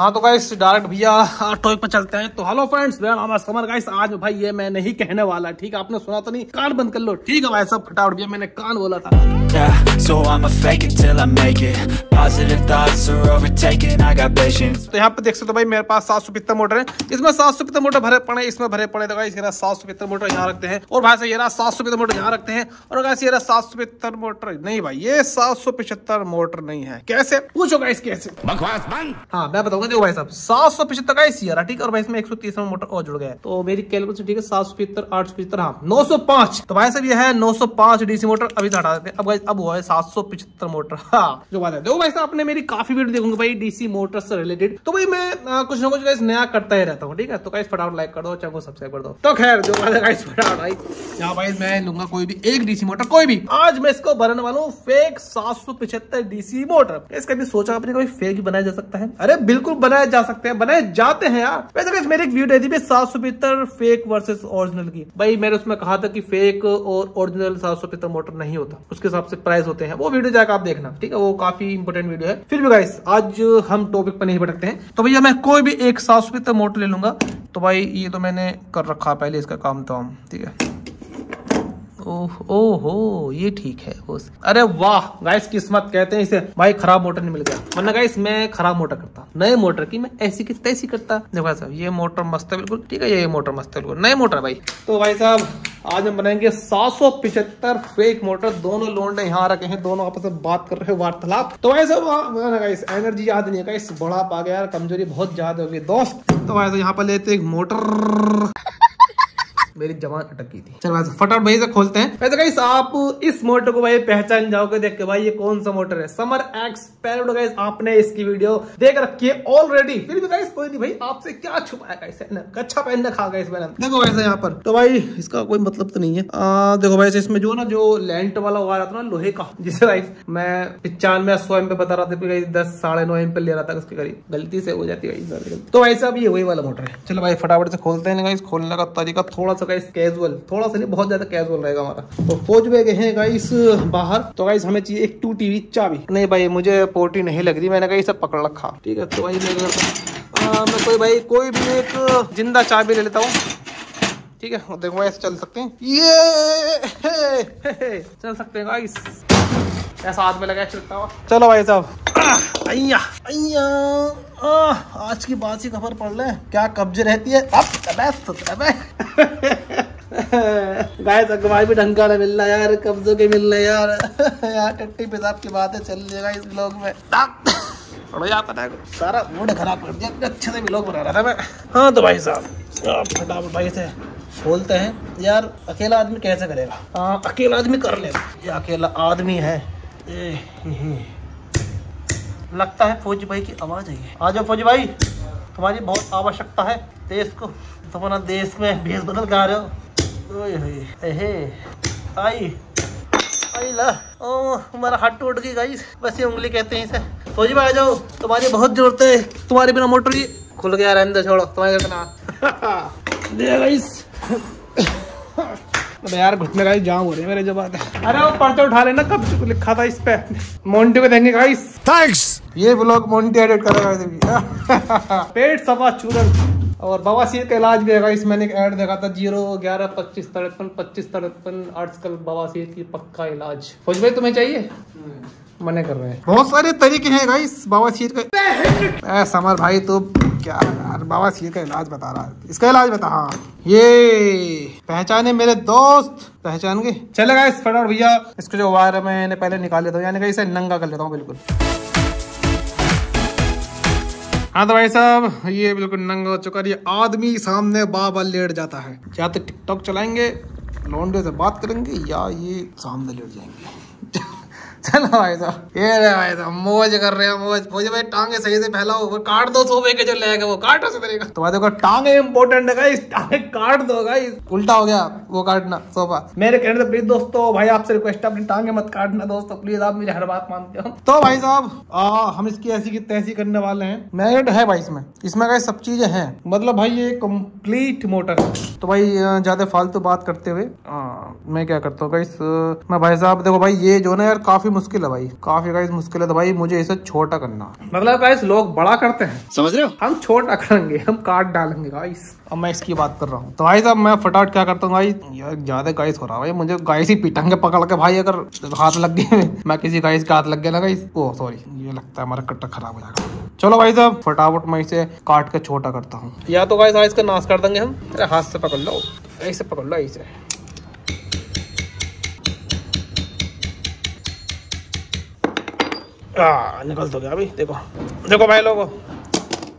हाँ तो guys direct भैया टॉपिक पर चलते हैं। तो हेलो फ्रेंड्स मेरा नाम है समर गाइस आज भाई ये मैं नहीं कहने वाला ठीक है? आपने सुना तो नहीं? कान बंद कर लो। ठीक है भाई सब फटाफट भैया मैंने कान बोला था। Yeah, so. तो यहाँ पे देख सकते हो भाई मेरे पास सात सौ पित्तर मोटर है। इसमें सात सौ पित्तर मोटर भरे पड़े इसमें भरे पड़े तो गाइस ये सात सौ पित्तर मोटर यहाँ रखते हैं। और भाई से ये सात सौ पित्तर मोटर यहाँ रखते हैं। और गाइस ये सात सौ पित्तर मोटर नहीं भाई ये सात सौ पिछहत्तर मोटर नहीं है। कैसे? पूछो गाइस कैसे? हाँ मैं बताऊँगा देखो भाई साहब, सात सौ पिछहत्तर का इसी ठीक है? और भाई इसमें एक सौ तीस मोटर और जुड़ गया तो मेरी कैलकुलेशन ठीक है, सात सौ पिछहत्तर आठ सौ पिछहत्तर हाँ नौ सौ पाँच। तो भाई साहब, ये है नौ सौ पाँच डीसी मोटर, अभी तो हटा देते हैं। अब अब हुआ है सात सौ पिछहत्तर मोटर हाँ जो बात है। देखो भाई साहब आपने मेरी काफ़ी वीडियो देखोगे भाई, डीसी मोटर से रिलेटेड तो भाई मैं कुछ ना कुछ नया करता ही रहता हूँ, ठीक है? तो गाइस फटाफट लाइक कर दो चैनल को सब्सक्राइब कर दो। तो खैर, जो बात है भाई। यहाँ भाई मैं लूँगा कोई भी एक डीसी मोटर, कोई भी। आज मैं इसको भरने वाला हूँ फेक सात सौ पिछहत्तर डीसी मोटर। इसका भी सोचा आपने कोई फेक ही बनाया जा सकता है? अरे बिल्कुल बनाया जा सकते हैं, बनाए जाते हैं यार। वैसे मेरी एक वीडियो थी सात सौ पिछहत्तर फेक वर्सेस ओरिजिनल की। भाई, मैंने उसमें कहा था कि फेक और ओरिजिनल सात सौ पिछहत्तर मोटर नहीं होता। उसके हिसाब से प्राइस होते हैं। वो वीडियो जाकर आप देखना, ठीक है? वो काफ़ी इंपोर्टेंट वीडियो है। फिर भी गाइस आज हम टॉपिक पर नहीं भटकते हैं। तो भैया, मैं कोई भी एक सात सौ पिछहत्तर मोटर ले लूँगा। तो भाई, ये तो मैंने कर रखा पहले इसका काम तो हम ठीक है? ओह, ओहो, ये ठीक है अरे वाह गाइस किस्मत कहते हैं इसे। भाई, खराब मोटर नहीं मिल गया। वरना गाइस मैं खराब मोटर करता। नए मोटर की मैं ऐसी की तैसी करता। देखो भाई साहब, ये मोटर मस्त है, बिल्कुल। ठीक है, ये मोटर मस्त है, बिल्कुल। नए मोटर भाई। तो भाई साहब, आज हम बनाएँगे सात सौ पिछहत्तर फेक मोटर दोनों लोंडे यहाँ रखे हैं, दोनों आपस में बात कर रहे हैं, वार्तालाप। तो भाई साहब एनर्जी याद नहीं है इस बड़ा पा गया यार, कमज़ोरी बहुत ज़्यादा हो गई दोस्त तो भाई साहब, यहाँ पर लेते एक मोटर मेरी जवान अटक गई थी। चल भाई फटाफट भाई से खोलते हैं। वैसे गाइस आप इस मोटर को भाई पहचान जाओगे देख के भाई ये कौन सा मोटर है। समर एक्स पैरोड गाइस आपने इसकी वीडियो देख रखी है ऑलरेडी फिर भी गाइस कोई नहीं भाई आपसे क्या छुपाया गाइस अच्छा पहन रखा गया इस मैंने देखो वैसे यहाँ पर। तो भाई इसका कोई मतलब तो नहीं है। आ, देखो भाई इसमें जो ना जो लेंट वाला हुआ रहा था ना लोहे का जिसे गाइस मैं पिचानवे सौ एम पे बता रहा था दस साढ़े नौ एम पे ले रहा था उसके करीब। गलती से हो जाती है तो भाई साहब ये वही वाला मोटर है। चलो भाई फटाफट से खोलते हैं गाइस खोलने का तरीका थोड़ा सा गाइस कैजुअल थोड़ा सा नहीं, बहुत ज़्यादा कैजुअल रहेगा हमारा। तो फौज में गए हैं गाइस बाहर। तो गाइस हमें चाहिए एक टूटी हुई चाबी। नहीं भाई, मुझे पोटी नहीं लग रही, मैंने कहीं सब पकड़ रखा। ठीक है तो भाई मैं कोई भाई, कोई भी एक ज़िंदा चाबी ले लेता हूँ। ठीक है देखो ऐसे चल सकते हैं। ये! चल सकते हैं गाइस ऐसा हाथ में लगा चलता हुआ चलो भाई साहब। अय्या अय्या। आज की बात ही खबर पड़ ले। क्या कब्जे रहती है? अब गाय अगवाई भी ढंग का नहीं मिल रहा यार कब्जों के मिल रहे यार। यार टट्टी पेशाब की बातें चल रही है इस ब्लॉग में। है सारा मूड खराब कर दिया अच्छे से ब्लॉग बना रहा था मैं। हाँ तो भाई साहब। फटाफट भाई से खोलते हैं यार अकेला आदमी कैसे करेगा? हाँ अकेला आदमी कर लेगा। ये अकेला आदमी ए, हे। लगता है फौजी भाई की आवाज़ आई है आ जाओ फौजी भाई तुम्हारी बहुत आवश्यकता है देश को। तुम अपना देश में भेष बदल के आ रहे हो। ओए होए आई आई ला, ओ, हमारा हाथ टूट गई गाइस। वैसे उंगली कहते हैं इसे। फौजी भाई आ जाओ, तुम्हारी बहुत ज़रूरत है। तुम्हारे बिना मोटर ही खुल गया रहने छोड़ो, तुम्हारे बिना दे गाइस। अबे यार घुटने का जाम हो रहे हैं मेरे जब आते अरे वो पर्चा उठा लेना कब लिखा था इस पे? मोन्टी को देंगे गाइस Thanks. ये ब्लॉग मोन्टी एडिट करेगा पेट सफ़ा चूरन और बवासीर का इलाज भी है इस मैंने एक ऐड देखा था ज़ीरो ग्यारह पच्चीस तड़पन पच्चीस तिरपन आजकल बवासीर की पक्का इलाज। फौज भाई तुम्हें चाहिए? मने कर रहे हैं। बहुत सारे तरीके हैं गाइस बवासीर का समर भाई तो क्या यार बवासीर का इलाज बता रहा है। इसका इलाज बता हाँ। ये पहचाने मेरे दोस्त। पहचान गए? चले गाइस फटाफट भैया, इसको जो वायर है मैंने पहले निकाल लेता हूँ, यानी कि इसे नंगा कर लेता हूँ, बिल्कुल। हाँ तो भाई साहब, ये बिल्कुल नंगा हो चुका है ये आदमी सामने बाबा लेट जाता है। या तो टिकटॉक चलाएँगे लौंडे से बात करेंगे, या ये सामने लेट जाएँगे। चलो भाई साहब। ये रे भाई साहब मौज कर रहे हैं मौज। मुझे भाई टांगे सही से फैलाओ वो काट दो सोफे के जो लेगा वो काटो से तरीका तो भाई देखो टांगे इंपॉर्टेंट है गाइस टांगे काट दो गाइस उल्टा हो गया वो काटना सोफा। मेरे कहने से प्लीज़ दोस्तों भाई आपसे रिक्वेस्ट है अपनी टांगे मत काटना दोस्तों प्लीज़ आप मेरी हर बात मानते हो। तो भाई साहब हम इसकी ऐसी की तैसी करने वाले हैं। मैरिड है भाई इसमें। इसमें गाइस सब चीज़ें हैं। मतलब भाई ये कंप्लीट मोटर है। तो भाई ज़्यादा फालतू बात करते हुए मैं क्या करता हूँ गाइस मैं भाई साहब देखो भाई ये जो ना यार काफ़ी मुश्किल है भाई। काफ़ी गाइस मुश्किल है। तो भाई मुझे इसे छोटा करना। मतलब गाइस लोग बड़ा करते हैं। समझ रहे हो? हम छोटा करेंगे हम काट डालेंगे गाइस अब मैं इसकी बात कर रहा हूँ। तो भाई साहब मैं फटाफट क्या करता हूँ भाई? यार ज़्यादा गाइस हो रहा है भाई। मुझे गाइस ही पीटेंगे पकड़ के। भाई अगर हाथ लग गए मैं किसी गाइस का हाथ लग गया ना गाइस ओ सॉरी ये लगता है हमारा कट्टा खराब हो जाएगा। चलो भाई साहब फटाफट मैं इसे काट के छोटा करता हूँ। या तो गाइस इसका नाश कर देंगे हम। अरे हाथ से पकड़ लो। ऐसे पकड़ लो ऐसे। आ, निकल तो गया अभी देखो। देखो भाई लोगों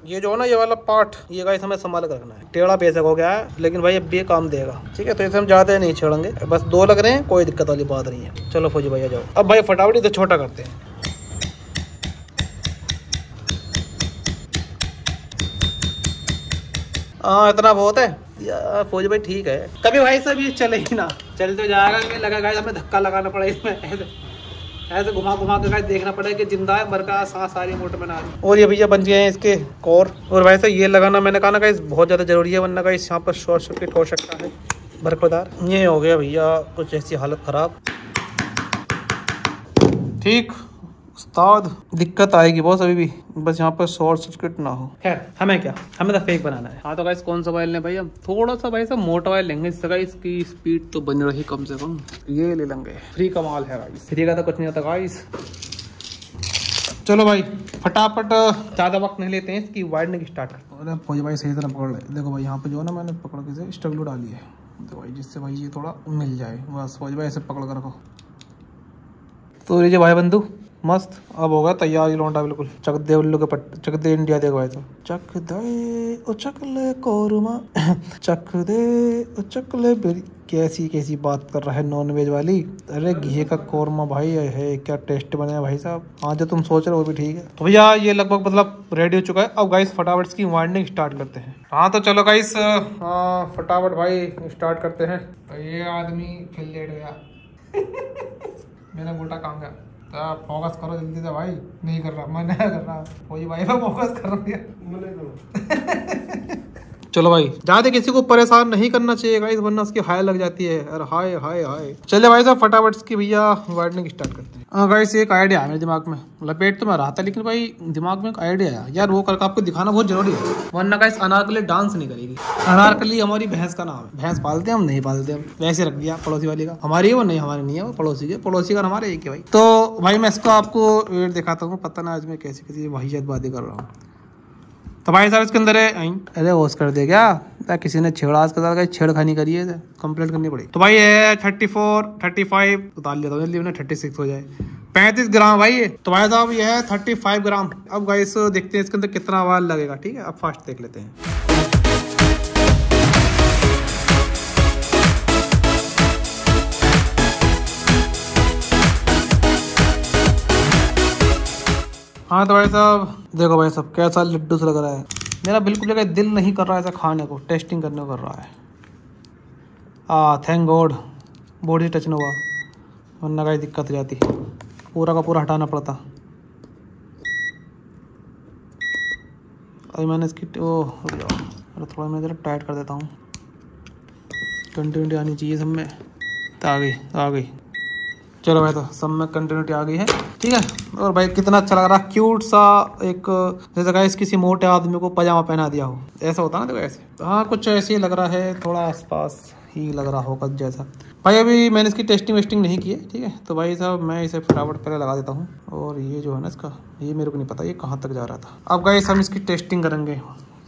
ये जो है ना ये वाला पार्ट ये गाइस हमें संभाल कर रखना है। टेढ़ा बेशक हो गया है लेकिन भाई अब भी काम देगा। ठीक है तो इसे हम ज़्यादा नहीं छेड़ेंगे। बस दो लग रहे हैं कोई दिक्कत वाली बात नहीं है। चलो फौजी भैया जाओ। अब भाई फटाफट इसे छोटा करते हैं। हाँ इतना बहुत है? यार फौजी भाई ठीक है। कभी भाई सब ये चले ही ना। चल तो जाएगा लगा गाइस हमें धक्का लगाना पड़ेगा इसमें। ऐसे घुमा घुमा के देखना पड़ेगा कि ज़िंदा है, मर का सांस सारी मोटर में ना और ये भैया बन गए हैं इसके कोर। और वैसे ये लगाना, मैंने कहा ना कहा बहुत ज़्यादा ज़रूरी है, वरना कहीं यहाँ पर शॉर्ट सर्किट हो सकता है। बरकदार ये हो गया भैया, कुछ ऐसी हालत ख़राब। ठीक। उस्ताद दिक्कत आएगी बहुत अभी भी। बस यहाँ पर शॉर्ट सर्किट ना हो। खैर हमें क्या? हमें तो फेक बनाना है। हाँ तो गाइस कौन सा वायल लें भाई हम थोड़ा सा भाई सा मोटा वायल लेंगे। इससे गाइस की स्पीड तो बन रही कम से कम। ये ले लेंगे। फ्री का माल है गाइस फ्री का तो कुछ नहीं होता गाइस चलो भाई फटाफट ज़्यादा वक्त नहीं लेते हैं इसकी वाइडनिंग स्टार्ट करते हैं। अरे फौजी भाई सही तरह पकड़ ले। देखो भाई यहाँ पे जो है ना मैंने पकड़ के से स्ट्रगलू डाली है। तो भाई जिससे भाई ये थोड़ा मिल जाए। बस फौजी भाई ऐसे पकड़ कर रखो। तो लीजिए भाई बंधु मस्त। अब होगा तैयार ये लौंडा बिल्कुल। चक दे उल्लू के पट चक दे इंडिया देखो भाई तो। चक दे ओ चक ले कोरमा। चक दे ओ चक ले कैसी कैसी बात कर रहा है नॉन वेज वाली? अरे घी का कोरमा भाई है, क्या टेस्ट बने भाई साहब? हाँ जो तुम सोच रहे हो भी ठीक है। तो भैया, ये लगभग मतलब रेडी हो चुका है। अब गाइस फटाफट इसकी वाइंडिंग स्टार्ट करते हैं। हाँ तो चलो गाइस हाँ फटाफट भाई स्टार्ट करते हैं। ये आदमी फिर लेट गया। मेरा मोटा काम गया तो फोकस करो जल्दी से भाई। नहीं कर रहा मैं नहीं कर रहा। वही भाई मैं फोकस कर रहा चलो भाई ज़्यादा किसी को परेशान नहीं करना चाहिए गाइस वरना उसकी हाय लग जाती है। अरे हाय हाय हाय। चले भाई साहब फटाफट इसकी भैया वाइडनिंग स्टार्ट करते हैं। हाँ गाइस एक आइडिया है मेरे दिमाग में। लपेट तो मैं रहा था लेकिन भाई दिमाग में एक आइडिया है। यार वो करके आपको दिखाना बहुत ज़रूरी है। वरना गाइस अनारकली डांस नहीं करेगी। अनारकली हमारी भैंस का नाम है। भैंस पालते हैं हम नहीं पालते। हम वैसे रख दिया पड़ोसी वाली का। हमारी है वो? नहीं हमारी नहीं है वो। पड़ोसी के। पड़ोसी का हमारे एक है भाई। तो भाई मैं इसको आपको वेट दिखाता हूँ। पता ना आज मैं कैसी कैसी वाहियात बातें कर रहा हूँ। तो भाई साहब इसके अंदर है अरे होश कर दे क्या? या किसी ने छेड़ा? आज के छेड़खानी करी है कंप्लेंट करनी पड़ी। तो भाई है थर्टी फोर थर्टी फाइव उतार लेता हूँ जल्दी उन्हें थर्टी सिक्स हो जाए। पैंतीस ग्राम भाई ये। तो भाई साहब ये है थर्टी फाइव ग्राम। अब गाइस देखते हैं इसके अंदर कितना आवाज़ लगेगा ठीक है? अब फास्ट देख लेते हैं। हाँ तो भाई साहब, देखो भाई साहब, कैसा लड्डू से लग रहा है। मेरा बिल्कुल जगह दिल नहीं कर रहा है ऐसा खाने को टेस्टिंग करने को कर रहा है। आ थैंक गॉड बॉडी टच नहीं हुआ, वरना का दिक्कत जाती। पूरा का पूरा हटाना पड़ता। अभी मैंने इसकी, ओ, अरे थोड़ा मैं ज़रा टाइट कर देता हूँ। कंटिन्यूटी आनी चाहिए सब में। आ गई आ गई। चलो भाई तो सब में कंटिन्यूटी आ गई है। ठीक है? और भाई, कितना अच्छा लग रहा है। क्यूट सा एक, जैसे गाइस किसी मोटे आदमी को पजामा पहना दिया हो। ऐसा होता ना, देखो ऐसे। हाँ कुछ ऐसे ही लग रहा है, थोड़ा आसपास ही लग रहा होगा जैसा। भाई, अभी मैंने इसकी टेस्टिंग वेस्टिंग नहीं की है, ठीक है? तो भाई साहब, मैं इसे फटाफट पहले लगा देता हूँ। और ये जो है ना इसका, ये मेरे को नहीं पता, ये कहाँ तक जा रहा था। अब गाइस हम इसकी टेस्टिंग करेंगे।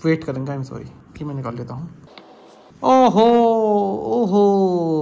वेट करेंगे आई एम सॉरी कि मैं निकाल लेता हूँ। ओहो ओहो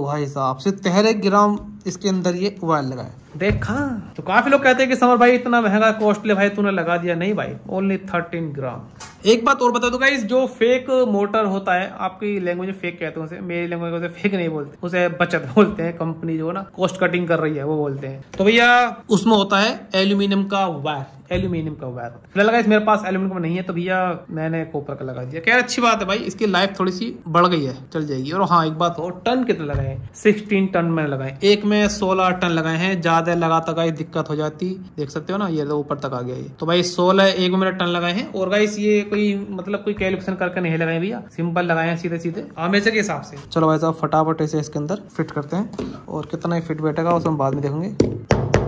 भाई साहब से तेरह ग्राम इसके अंदर ये वायर लगा है। देखा? तो काफ़ी लोग कहते हैं कि समर भाई इतना महँगा कॉस्टली भाई तूने लगा दिया। नहीं भाई ओनली थर्टीन ग्राम एक बात और बता दो इस जो फेक मोटर होता है आपकी लैंग्वेज में फेक कहते हैं उसे मेरी लैंग्वेज में उसे फेक नहीं बोलते उसे बचत बोलते हैं कंपनी जो है ना कॉस्ट कटिंग कर रही है वो बोलते हैं। तो भैया उसमें होता है एल्यूमिनियम का वायर एल्यूमिनियम का वायर होता है। फ़िलहाल गाइस मेरे पास एल्यूमिनियम नहीं है तो भैया मैंने कॉपर का लगा दिया। क्या अच्छी बात है भाई, इसकी लाइफ थोड़ी सी बढ़ गई है, चल जाएगी। और हाँ एक बात और, टन कितने लगाए सिक्सटीन टन मैंने लगाए एक में सोलह टन लगाए हैं, ज़्यादा लगाता गाइस दिक्कत हो जाती। देख सकते हो ना, ये तो ऊपर तक आ गया ये। तो भाई, सोलह, एक में टन लगाए हैं। और गाइस ये कोई मतलब कोई कैलकुलेशन करके नहीं लगाए भैया। सिंपल लगाए हैं सीधे सीधे हमेशा के हिसाब से। चलो भाई साहब फटाफट ऐसे इसके अंदर फिट करते हैं। और कितना ही फिट बैठेगा, उसे हम बाद में देखेंगे।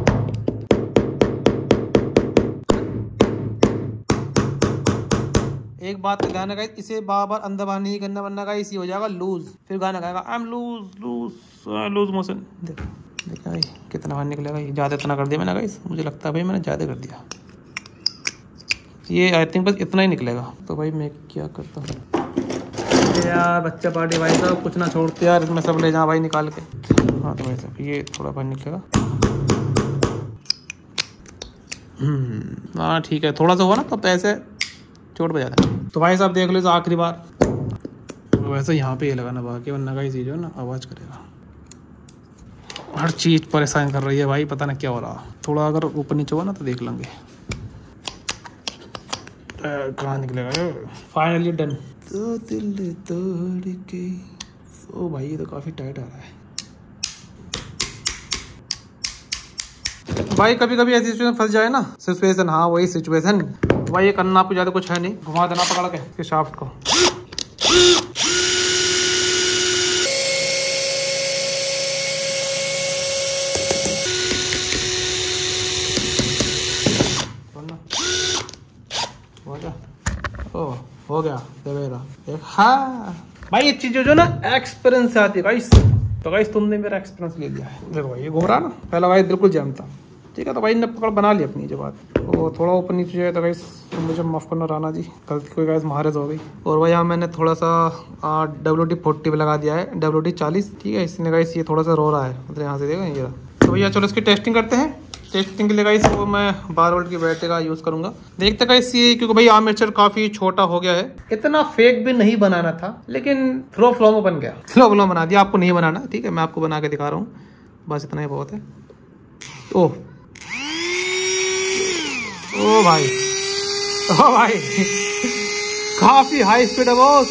एक बात का ध्यान रखा इसे बार बार अंदर बाहर नहीं करना वरना गाइस ये हो जाएगा लूज फिर गाना गाएगा I am loose loose loose motion देखो देखो भाई कितना बाहर निकलेगा ये ज़्यादा इतना कर दिया मैंने गाइस। मुझे लगता है भाई मैंने ज़्यादा कर दिया। ये आई थिंक बस इतना ही निकलेगा। तो भाई मैं क्या करता हूँ? यार बच्चा पार्टी भाई साहब कुछ ना छोड़ते यार इसमें सब ले जाओ भाई निकाल के। हाँ तो भाई साहब ये थोड़ा बाहर निकलेगा। हम्म, हाँ ठीक है थोड़ा सा हुआ ना तो ऐसे चोट बजा है तो भाई साहब देख लो आखिरी बार। तो वैसे यहाँ पे ये लगाना बाकी, वरना का चीज़ है ना, आवाज़ करेगा। हर चीज़ परेशान कर रही है भाई, पता नहीं क्या हो रहा। थोड़ा अगर ऊपर नीचे हुआ ना तो देख लेंगे। कहाँ निकलेगा फाइनली डन तो दिल तोड़ के। ओ भाई, ये तो काफ़ी टाइट आ रहा है। भाई कभी कभी ऐसी फंस जाए ना। सिचुएशन हाँ वही सिचुएशन भाई ये करना आपको ज़्यादा कुछ है नहीं। घुमा देना पकड़ के। इस शाफ्ट को। हो गया। सवेरा एक हाँ। भाई ये चीज़ जो ना एक्सपीरियंस से आती है। गाइस तो गाइस तुमने मेरा एक्सपीरियंस ले लिया है। देखो भाई ये घूम रहा ना। पहला भाई बिल्कुल जैम था ठीक है तो भाई ने पकड़ बना ली अपनी जो बात। तो थोड़ा ऊपर नीचे जाए तो गाइस तो मुझे माफ़ करना राना जी। गलती कोई गाइस महारज हो गई। और भाई यहाँ मैंने थोड़ा सा डब्ल्यू डी फोर्टी पे लगा दिया है। डब्ल्यू डी चालीस, ठीक है? इसने गाइस ये थोड़ा सा रो रहा है। मतलब यहाँ से देखो, ये तो भैया, चलो इसकी टेस्टिंग करते हैं। टेस्टिंग के लिए गाइस वो मैं बार वोल्ट की बैटरी का यूज़ करूँगा। देखते गाइस ये, क्योंकि भाई आर्मेचर काफ़ी छोटा हो गया है। इतना फेक भी नहीं बनाना था, लेकिन फ्लो फ्लो में बन गया। फ्लो फ्लो बना दिया, आपको नहीं बनाना, ठीक है? मैं आपको बना के दिखा रहा हूँ। बस इतना ही बहुत है। ओह ओ भाई। ओ भाई। काफ़ी हाई स्पीड है बॉस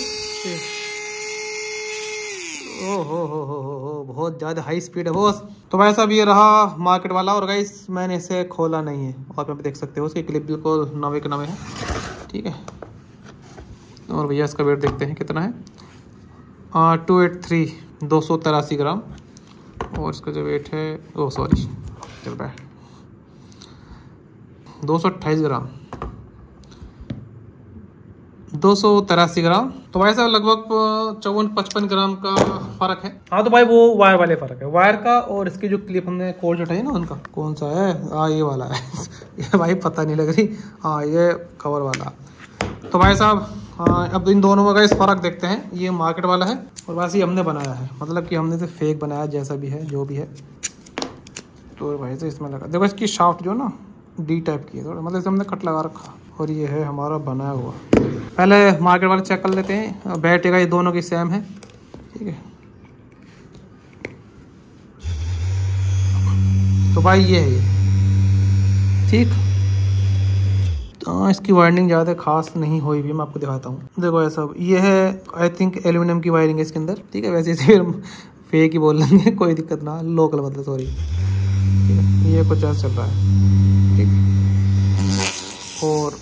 ओ हो हो हो हो बहुत ज़्यादा हाई स्पीड है बॉस तो भाई भी ये रहा मार्केट वाला और गाइस मैंने इसे खोला नहीं है। और आप देख सकते हो उसकी क्लिप बिल्कुल नवे के नवे है। ठीक है। और भैया इसका वेट देखते हैं कितना है। टू एट थ्री दो सौ तिरासी ग्राम। और इसका जो वेट है, ओ सॉरी चल रहा है दो सौ अट्ठाईस ग्राम। दो सौ तिरासी ग्राम। तो भाई साहब लगभग चौवन पचपन ग्राम का फ़र्क है। हाँ तो भाई वो वायर वाले फ़र्क है। वायर का और इसकी जो क्लिप हमने कोड उठाई ना उनका। कौन सा है? हाँ ये वाला है। ये भाई पता नहीं लग रही। हाँ ये कवर वाला। तो भाई साहब हाँ अब इन दोनों का इस फ़र्क देखते हैं। ये मार्केट वाला है और वैसे ही हमने बनाया है। मतलब कि हमने तो फेक बनाया जैसा भी है जो भी है। तो भाई से इसमें लगा देखो इसकी शाफ्ट जो ना डी टाइप की है थोड़ा। मतलब इसे हमने कट लगा रखा और ये है हमारा बनाया हुआ। पहले मार्केट वाले चेक कर लेते हैं। बैठेगा ये दोनों की सेम है। ठीक है। तो भाई ये है। ये ठीक हाँ इसकी वायरिंग ज़्यादा खास नहीं हुई भी, मैं आपको दिखाता हूँ। देखो ऐसा ये है आई थिंक एल्यूमिनियम की वायरिंग है इसके अंदर। ठीक है, वैसे फिर फेक ही बोल लेंगे, कोई दिक्कत ना। लोकल मतलब सॉरी ये कुछ ऐसा चल रहा है। और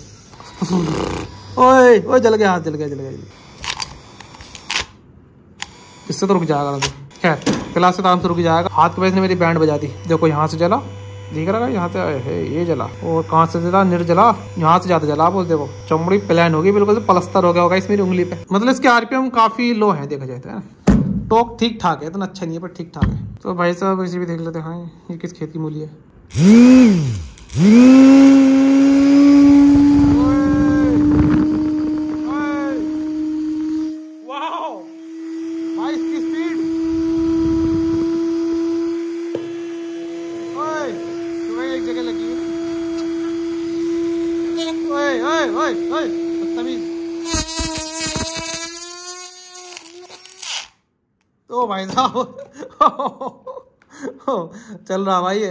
ओए ओए, जल गया हाथ जल गया जल गया। इससे तो रुक जाएगा तो। खैर, क्लास से तो आराम से रुक जाएगा। हाथ के वजह ने मेरी बैंड बजा दी। देखो, यहाँ से जला। दिख रहा है, यहाँ से ये जला। और कहाँ से जला? निर्जला यहाँ से ज़्यादा जला, बोल देखो। चमड़ी प्लान होगी, बिल्कुल पलस्तर हो गया होगा इस मेरी उंगली पे। मतलब इसके आरपीएम काफ़ी लो है, देखा जाए तो टॉक ठीक ठाक है, इतना अच्छा नहीं है पर ठीक ठाक है। तो भाई साहब, इसी भी देख लेते हैं। हाँ ये किस खेत की मूली है? तो भाई साहब। चल रहा भाई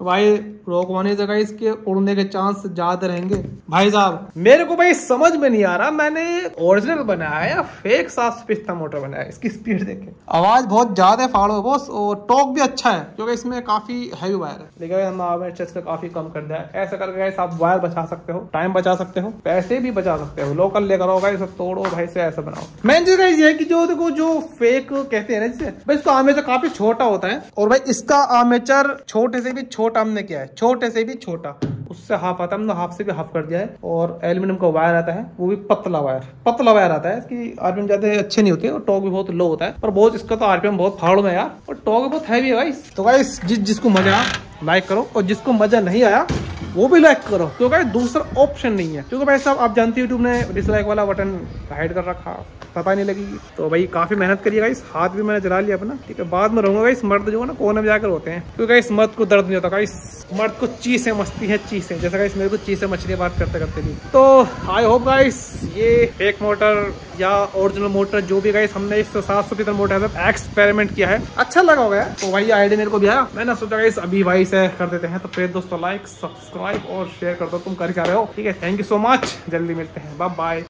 भाई रोकवाने जगह इसके उड़ने के चांस ज़्यादा रहेंगे। भाई साहब मेरे को भाई समझ में नहीं आ रहा मैंने ओरिजिनल बनाया या फेक सात पिस्ता मोटर बनाया इसकी स्पीड देखे। आवाज़ बहुत ज़्यादा फाड़ो बॉस और टॉक भी अच्छा है क्योंकि इसमें काफ़ी हैवी वायर है। लेकिन हमने इसका काफ़ी कम कर दिया है। ऐसा करके आप वायर बचा सकते हो टाइम बचा सकते हो पैसे भी बचा सकते हो लोकल लेकर आओ इसे तोड़ो भाई से ऐसा बनाओ। मेन चीज़ ये है कि जो देखो जो फेक कहते हैं ना जिसे भाई इसका आमेचर काफ़ी छोटा होता है। और भाई इसका आमेचर छोटे से भी छोटा हमने किया है। छोटे से भी छोटा। उससे हाफ़ आता है, हमने हाफ़ से भी हाफ़ कर दिया है। और एल्यूमिनियम का वायर आता है, वो भी पतला वायर पतला वायर आता है, इसकी आरपीएम ज़्यादा अच्छे नहीं होते और टॉक भी बहुत लो होता है। पर बहुत, इसका तो आरपीएम बहुत फाड़ में यार। और टॉक बहुत हैवी है भाई। तो भाई जिस, जिसको मज़ा लाइक करो और जिसको मज़ा नहीं आया, वो भी लाइक करो, क्योंकि दूसरा ऑप्शन नहीं है। क्योंकि भाई साहब, आप जानते यूट्यूब ने डिसलाइक वाला बटन हाइड कर रखा, पता नहीं लगी। तो भाई, काफ़ी मेहनत करिएगा इस हाथ भी मैंने जला लिया अपना, ठीक है? बाद में रहूँगा इस मर्द जो है ना, कोने में जाकर होते हैं? क्योंकि इस मर्द को दर्द नहीं होता इस मर्द को चीसे मस्ती है चीसे जैसा इस मेरे को चीसे मछली बात करते करते भी तो आई होप गाइस ये फेक मोटर या ओरिजिनल मोटर जो भी गाइस हमने इस सात सौ पीतर मोटर एक्सपेरिमेंट किया है। अच्छा लगा होगा तो वही आइडिया मेरे को भी आया। मैंने सोचा गाइस अभी भाई से कर देते हैं। तो फिर दोस्तों लाइक सब्सक्राइब और शेयर कर दो। तुम कर क्या रहे हो। ठीक है थैंक यू सो मच जल्दी मिलते हैं। Bye bye